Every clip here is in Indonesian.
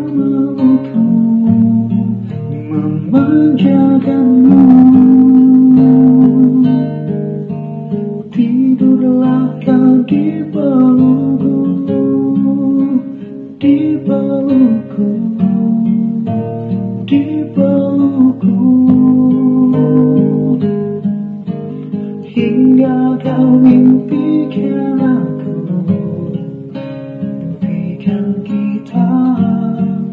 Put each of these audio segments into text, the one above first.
mampu menjagamu Tidurlah kau di pelukku Di pelukku Di pelukku Hingga kau mimpi 他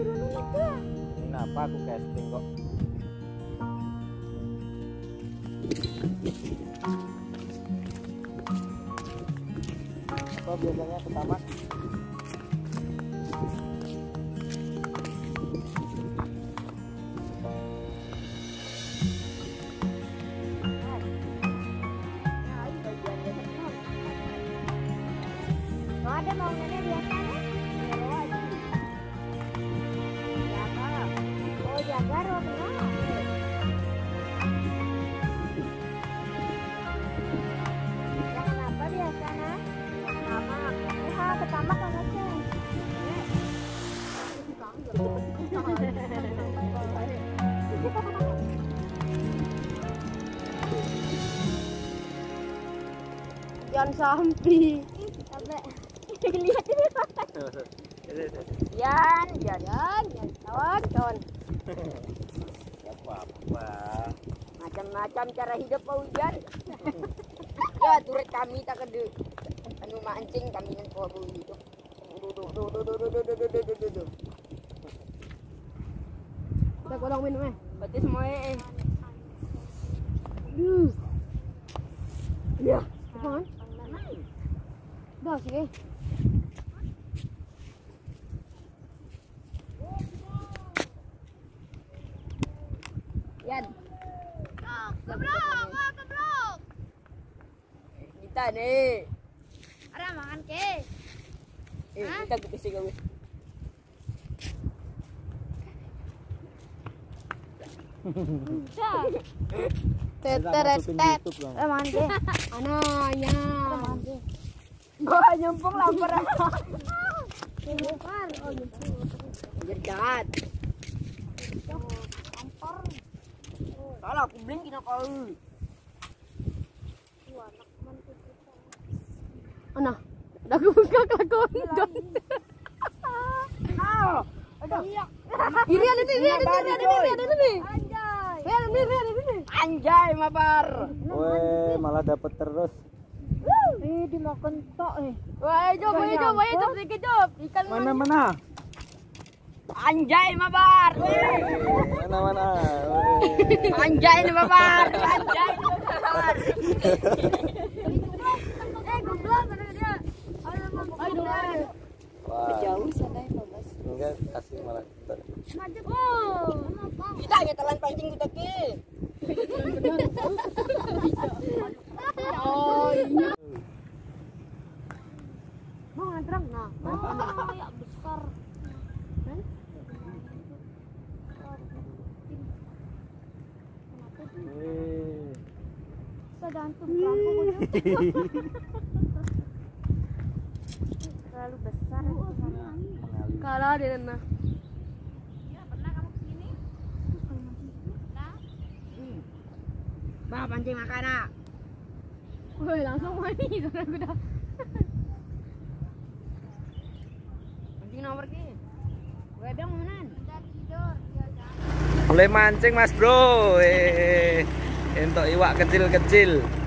diturunin itu. Kenapa aku casting kok? Apa biasanya pertama? Nah, Oh, jaga Romeo. Jangan. Ya, kan. Jangan sampai. Sampai. Lihat ini. Yan, yan, yan. Kawan, kawan. Apa apa? Macam-macam cara hidup Pak Hujan. ya, turut kami tak kede. Anu mancing kami kau bu hidup. Duduk, duduk, duduk, duduk, duduk, duduk, duduk, duduk. Kita kodong minum eh. Berarti semua eh. Hmm. Ya, kan? Dah sih. Yan. Keblok, keblok. Kita nih. Ada makan ke? Eh, kita ke sini kami. Teteret tet. Eh, mandi. Ananya. Gua nyempung lapar. Bukan. Oh. Jerdat. Salah aku bling kena kau. Ana, dah aku buka kakon. Ah, ada. Ini ada ini ada ini ada ini ada ini. Anjay. Ada ini ada ini. Anjay mabar. Weh, malah dapat terus. Eh, dimakan tok eh. Wah, jom, wah, jom, wah, jom, sedikit jom. Ikan Mana mana? Anjay mabar. Mana mana? Anjay mabar. Anjay. mabar. Eh, goblok mana dia? Ayo, Aduh. aduh. Wah, Jauh sana ya, Mas. enggak kasih malah. Maju. Oh. Kita hanya telan pancing kita ke. Oh, iya. Mau ngantrang nah. Oh, ya besar. Weh. Tergantung pelampung. Terlalu besar. Kalah dia nah. Bah pancing makan nak. Woi langsung mani sana aku dah. pancing nomor ki. Bilang mana? Mulai mancing Mas Bro. Eh. Untuk iwak kecil-kecil.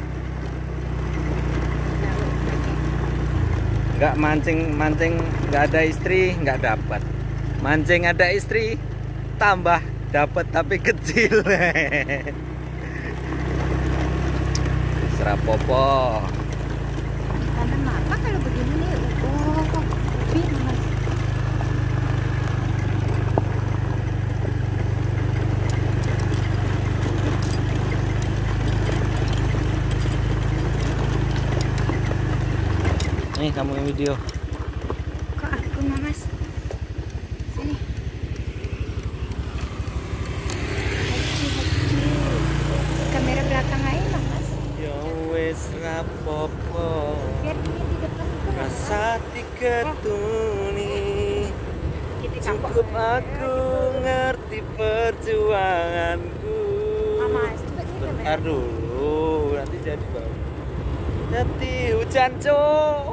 Enggak mancing-mancing enggak ada istri, enggak dapat. Mancing ada istri, tambah dapat tapi kecil. Serapopo. Karena apa kalau begini? Oh, kok lebih mas. Nih kamu yang video. Kok aku mas? Sini. Kamera belakang aja mas. Ya wes rapopo. Rasa Sati ketuni Cukup aku ngerti perjuanganku Bentar dulu, nanti jadi bau Nanti hujan cowok